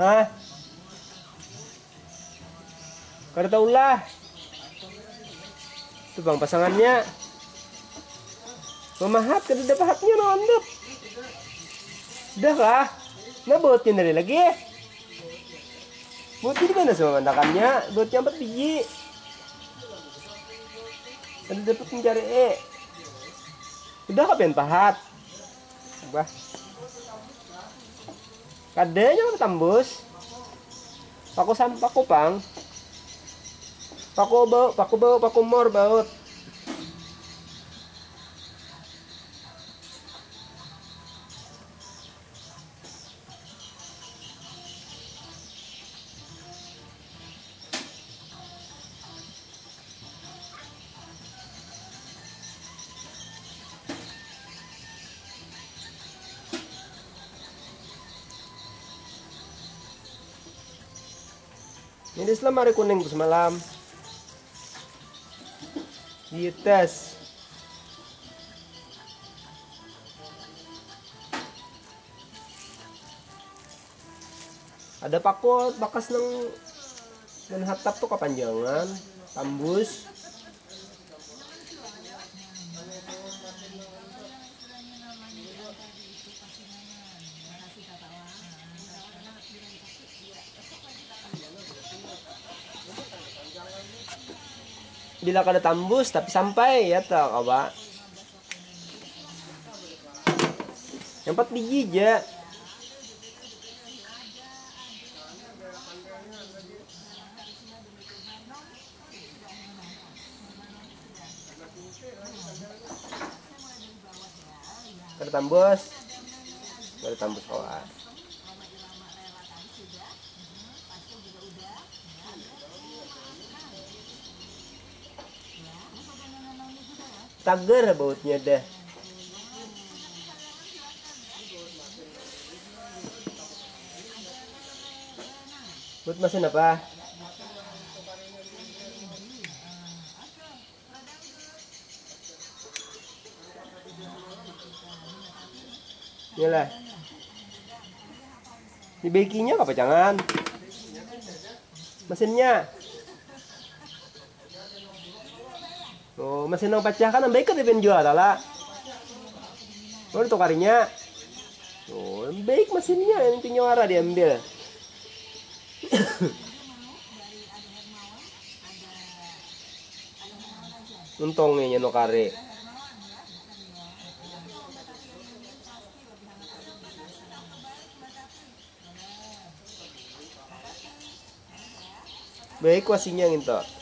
Hah? Kada tahu lah. Itu bang pasangannya. Memahat kada ada pahatnya no andap. Dah kah? Nah botnya dari lagi. Di mana sama mandakannya? Botnya empat biji. Ada dapat mencari E. Udah kapan pahat? Bah. Kadenya tembus. Paku sam paku pang. Paku bau, paku bau, paku mor baut. Ini Islam hari kuning semalam. Dites. Ada pakot bakas ng dan hatap tuh kepanjangan, tambus. Bila kada tambus tapi sampai ya tak kawa. Yang empat biji aja. Kada tambus. Kada tambus kawa. Tager bautnya dah. Buat mesin apa? Yalah. Di bakinya apa jangan? Mesinnya. Oh, mesin yang pecah kan baik kan jual lah. Oh, itu karinya. Oh, baik mesinnya yang nyuara diambil. Untungnya no kare. Baik wasinya gitu.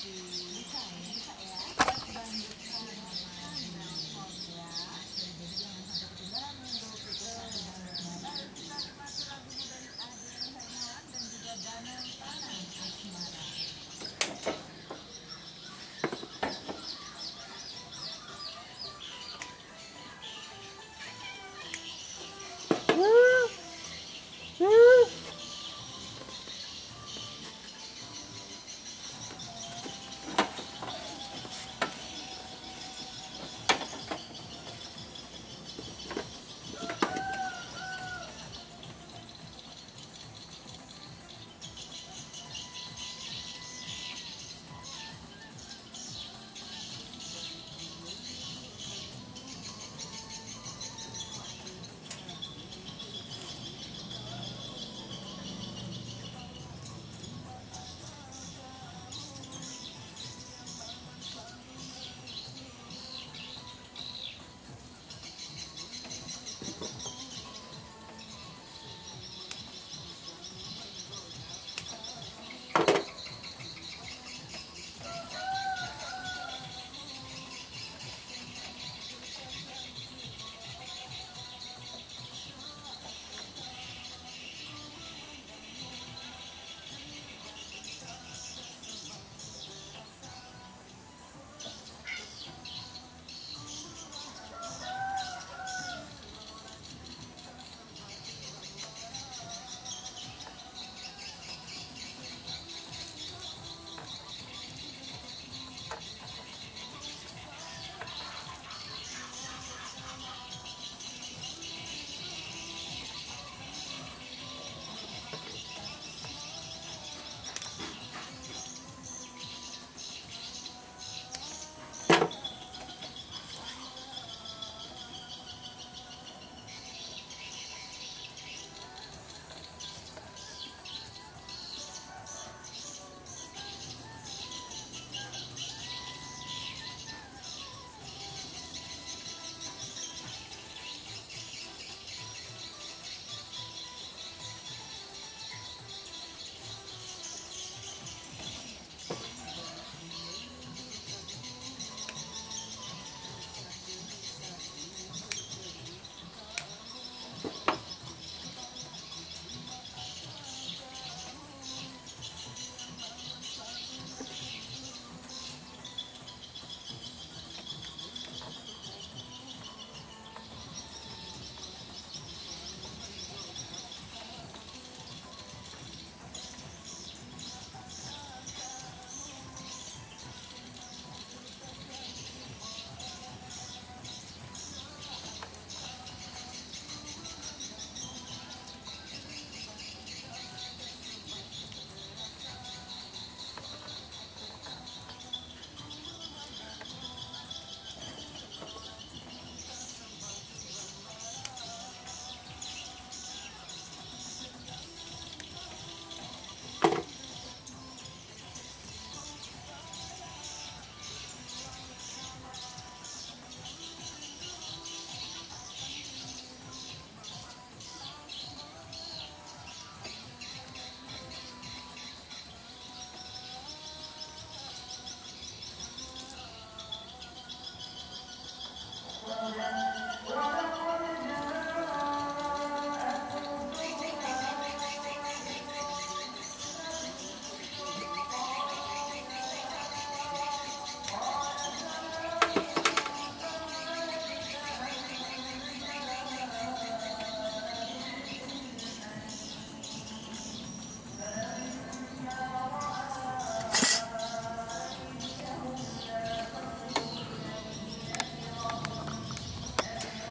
Thank you.